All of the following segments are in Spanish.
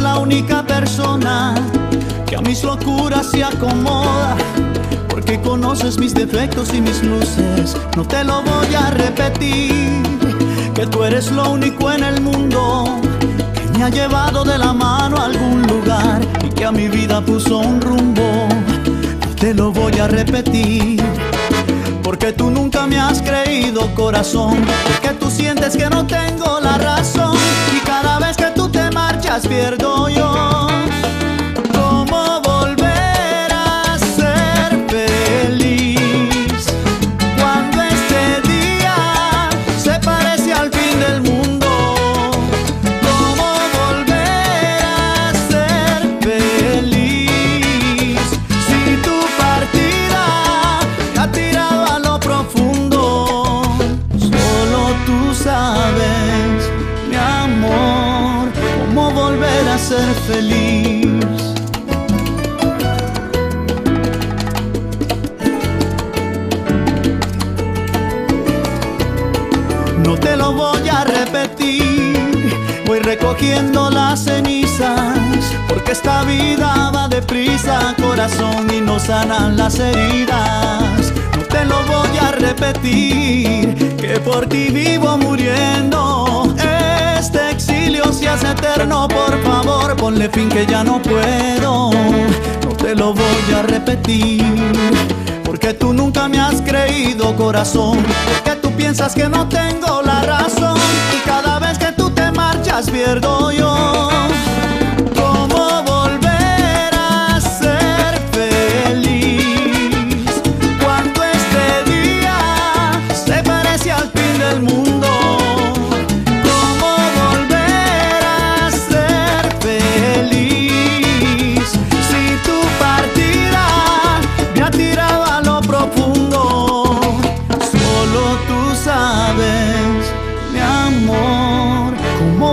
única persona que a mis locuras se acomoda. Porque conoces mis defectos y mis luces, no te lo voy a repetir. Que tú eres lo único en el mundo que me ha llevado de la mano a algún lugar y que a mi vida puso un rumbo. No te lo voy a repetir. Porque tú nunca me has creído corazón, porque tú sientes que no tengo la razón pierdo yo. No te lo voy a repetir, voy recogiendo las cenizas, porque esta vida va deprisa, corazón, y no sanan las heridas. No te lo voy a repetir, que por ti vivo muriendo. Eterno, por favor, ponle fin que ya no puedo. No te lo voy a repetir. Porque tú nunca me has creído corazón Porque tú piensas que no tengo la razón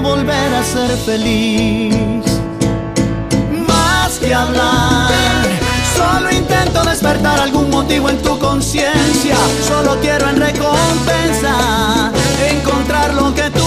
Volver a ser feliz. Más que hablar Solo intento despertar algún motivo en tu conciencia. Solo quiero en recompensa Encontrar lo que tú